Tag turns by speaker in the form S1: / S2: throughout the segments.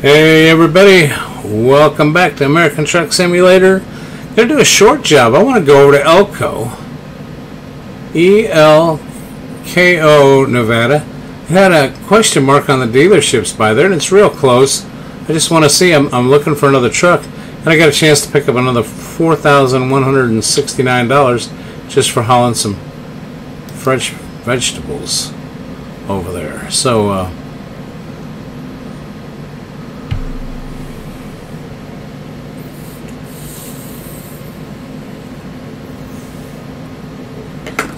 S1: Hey everybody, welcome back to American Truck Simulator. I'm Gonna do a short job. I want to go over to Elko, E L K O, Nevada. It had a question mark on the dealerships by there, and it's real close. I just want to see. I'm, I'm looking for another truck, and I got a chance to pick up another four thousand one hundred and sixty-nine dollars just for hauling some fresh vegetables over there. So. Uh,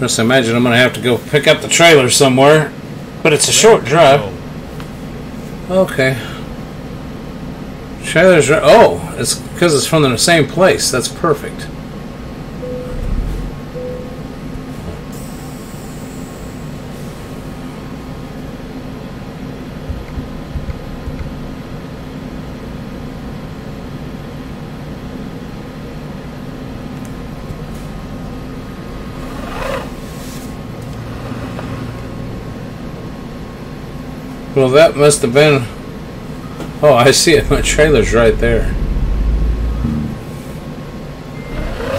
S1: Just imagine I'm going to have to go pick up the trailer somewhere, but it's a short drive. Okay. Trailer's. Oh, it's because it's from the same place. That's perfect. Well, that must have been. Oh, I see it. My trailer's right there.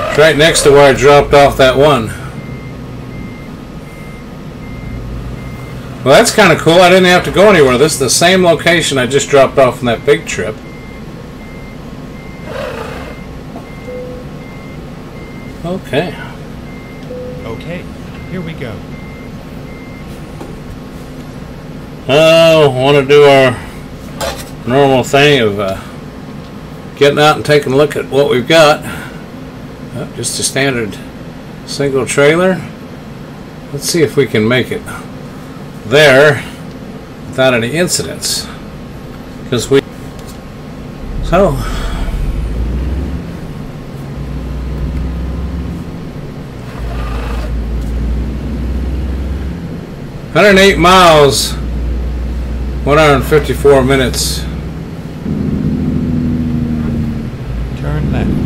S1: It's right next to where I dropped off that one. Well, that's kind of cool. I didn't have to go anywhere. This is the same location I just dropped off on that big trip. Okay.
S2: Okay, here we go.
S1: Oh, want to do our normal thing of uh, getting out and taking a look at what we've got. Oh, just a standard single trailer. Let's see if we can make it there without any incidents. Because we. So. Hundred eight miles 154 minutes.
S2: Turn left.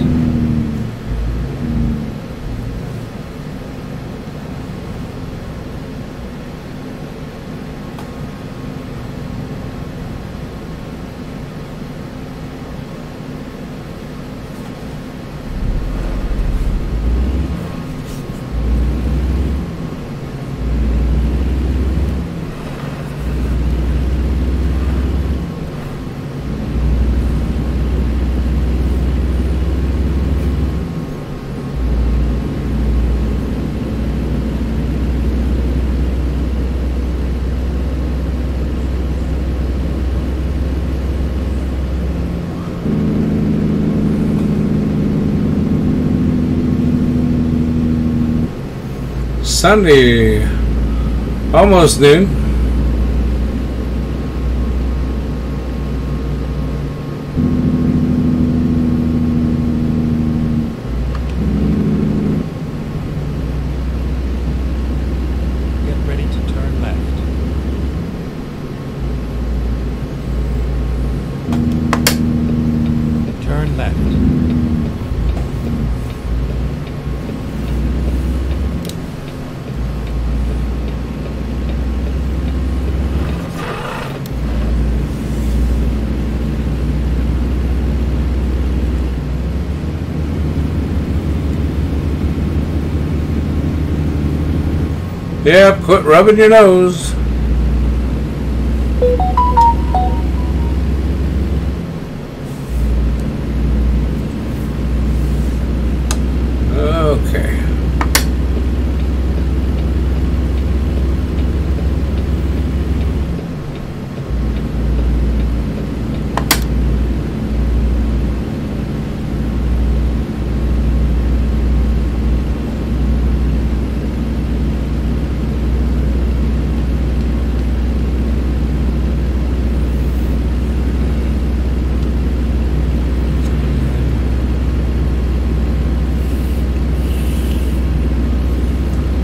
S1: Sunday, almost noon.
S2: Get ready to turn left. Turn left.
S1: Yep, quit rubbing your nose.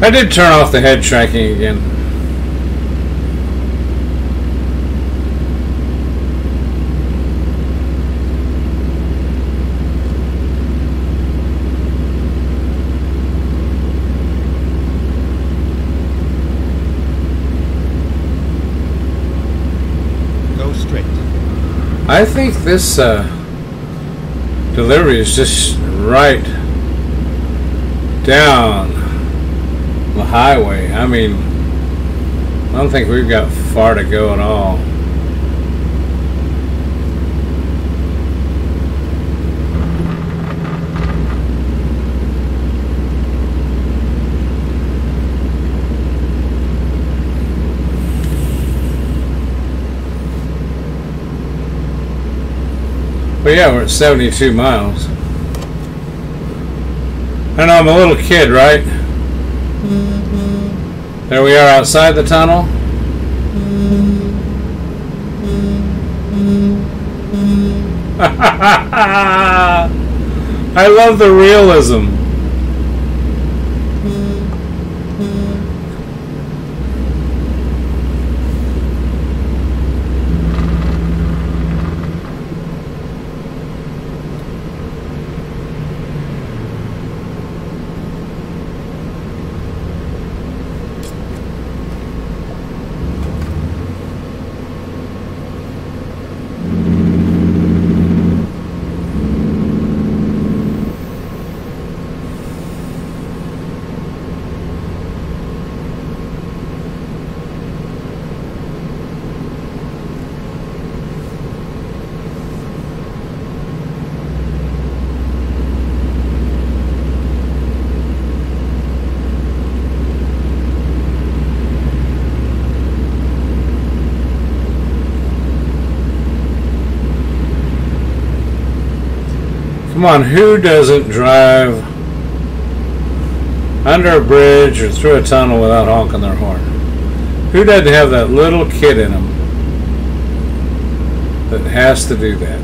S1: I did turn off the head tracking again. Go straight. I think this uh, delivery is just right down the highway. I mean, I don't think we've got far to go at all. But yeah, we're at 72 miles. Know I'm a little kid, right? There we are outside the tunnel. I love the realism. Come on, who doesn't drive under a bridge or through a tunnel without honking their horn? Who doesn't have that little kid in them that has to do that?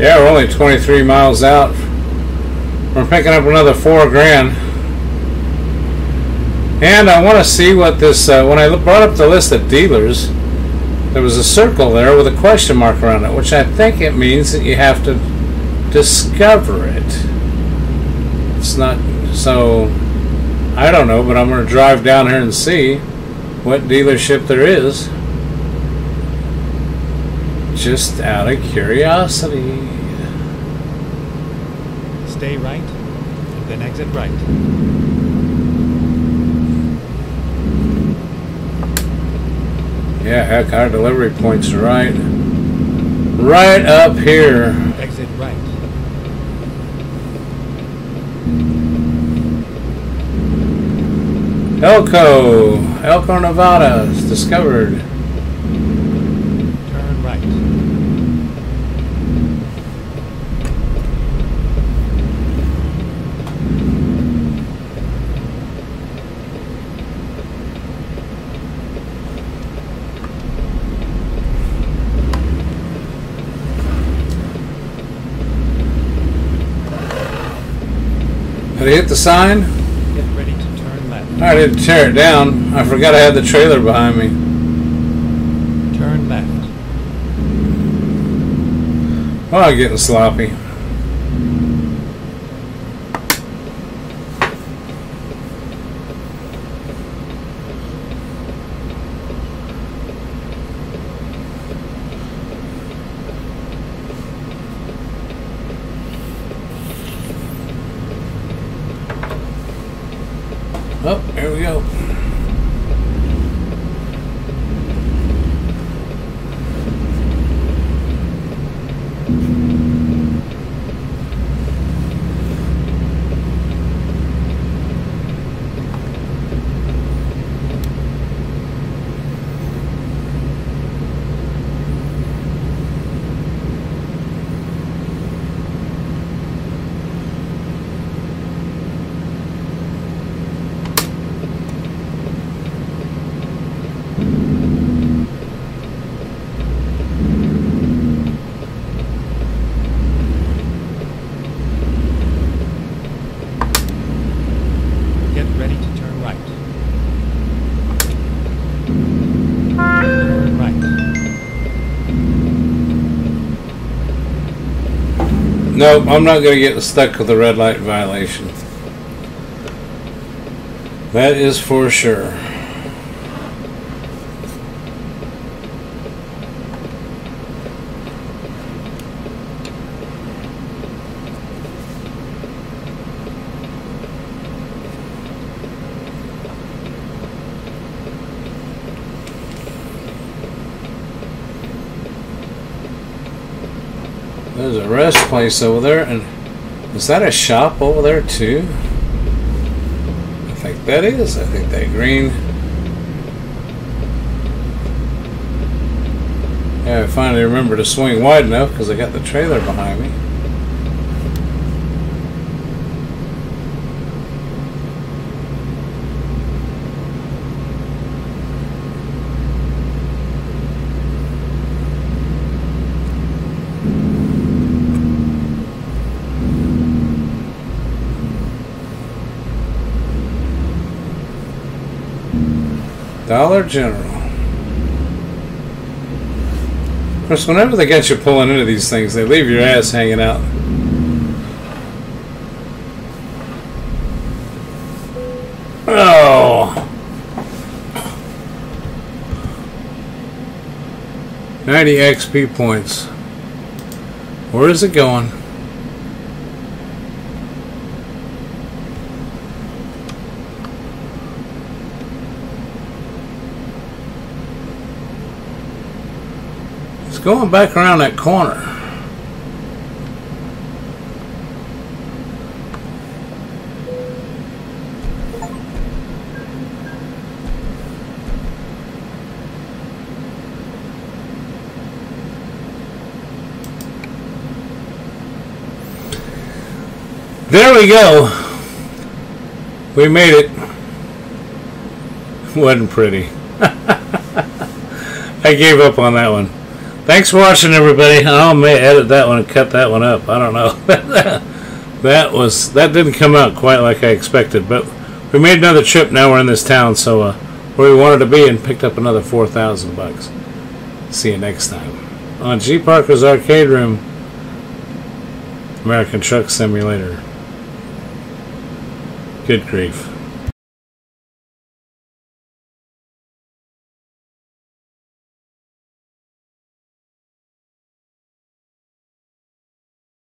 S1: Yeah, we're only 23 miles out. We're picking up another four grand. And I want to see what this, uh, when I brought up the list of dealers, there was a circle there with a question mark around it, which I think it means that you have to discover it. It's not, so, I don't know, but I'm going to drive down here and see what dealership there is just out of curiosity.
S2: Stay right, and then exit right.
S1: Yeah, heck, our delivery points right, right up here.
S2: Exit right.
S1: Elko, Elko, Nevada is discovered.
S2: Turn right.
S1: Did I hit the sign?
S2: Get ready to turn left.
S1: I didn't tear it down. I forgot I had the trailer behind me.
S2: Turn left.
S1: Oh, I'm getting sloppy. Oh, here we go.
S2: Get ready to turn right. Turn right.
S1: Nope, I'm not going to get stuck with a red light violation. That is for sure. There's a rest place over there, and is that a shop over there too? I think that is. I think that green. Yeah, I finally remember to swing wide enough because I got the trailer behind me. Dollar General. Of course, whenever they get you pulling into these things, they leave your ass hanging out. Oh. 90 XP points. Where is it going? Going back around that corner. There we go. We made it. Wasn't pretty. I gave up on that one. Thanks for watching, everybody. I may edit that one and cut that one up. I don't know. that was that didn't come out quite like I expected, but we made another trip. Now we're in this town, so uh, where we wanted to be, and picked up another four thousand bucks. See you next time on G Parker's Arcade Room, American Truck Simulator. Good grief.